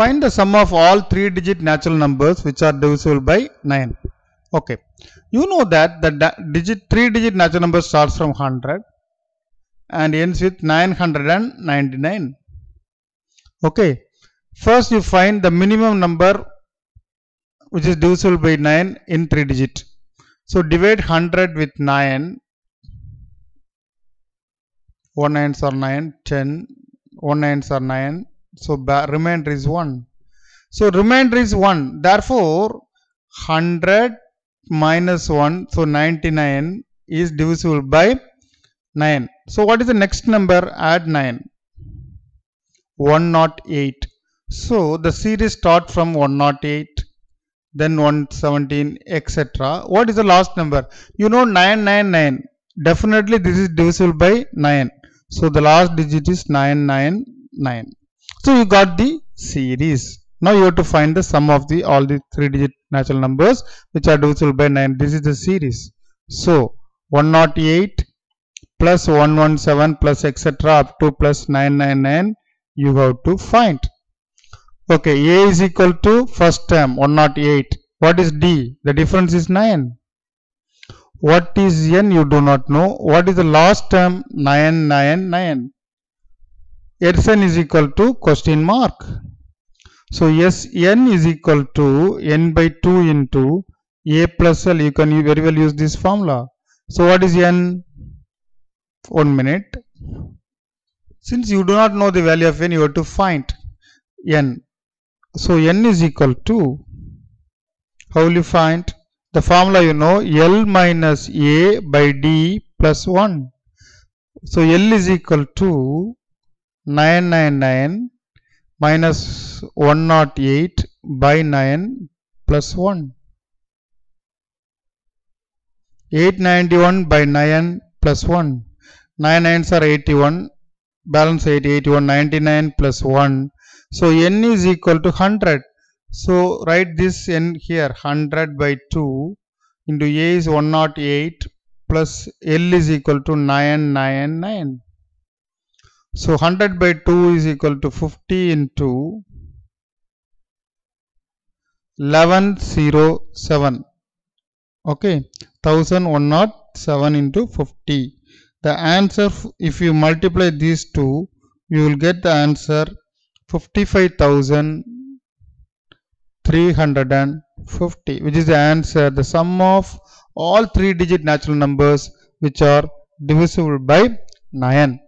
Find the sum of all three digit natural numbers which are divisible by 9. Okay. You know that the digit three digit natural number starts from 100 and ends with 999. Okay. First you find the minimum number which is divisible by 9 in 3 digit. So divide 100 with 9. 1 nines are 9, 10, 1 nines are 9. So remainder is 1. So remainder is 1. Therefore 100 minus 1, so 99 is divisible by 9. So what is the next number? Add 9. 108. So the series start from 108 then 117 etc what is the last number you know 999 definitely this is divisible by 9 so the last digit is 999 so you got the series now you have to find the sum of the all the three digit natural numbers which are divisible by 9 this is the series so 108 plus 117 plus etc up to plus 999 you have to find Okay, A is equal to first term 108. What is D? The difference is 9. What is N? You do not know. What is the last term? 999. Sn is equal to question mark. So Sn is equal to n by 2 into A plus L. You can very well use this formula. So what is n? One minute. Since you do not know the value of n, you have to find n. So n is equal to, how will you find? The formula you know, L minus A by D plus 1. So L is equal to 999 minus 108 by 9 plus 1. 891 by 9 plus 1. 9 nines are 81, balance 8, 81, 99 plus 1. So n is equal to 100. So write this n here 100 by 2 into a is 108 plus l is equal to 999. So 100 by 2 is equal to 50 into 1107. Okay, 1107 into 50. The answer, if you multiply these two, you will get the answer 55,350 which is the answer the sum of all three digit natural numbers which are divisible by 9